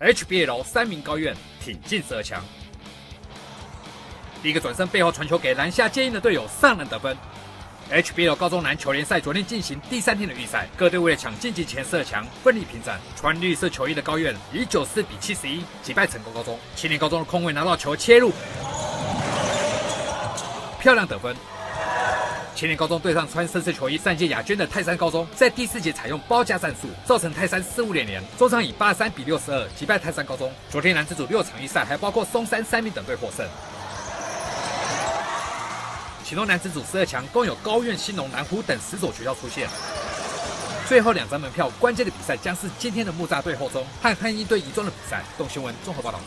HBL 三名高院挺进十二强。第一个转身背后传球给篮下接应的队友上篮得分。HBL 高中篮球联赛昨天进行第三天的预赛，各队为了抢晋级前十二强，奋力拼战。穿绿色球衣的高院以九四比七十一击败成功高中。青年高中的空位拿到球切入，漂亮得分。前年高中对上穿深色球衣、上届亚军的泰山高中，在第四节采用包夹战术，造成泰山失误连连，中场以八十三比六十二击败泰山高中。昨天男子组六场预赛，还包括松山、三明等队获胜。其中男子组十二强共有高院、新农、南湖等十所学校出现。最后两张门票，关键的比赛将是今天的木栅对后中和汉一对一中的比赛。动新闻综合报道。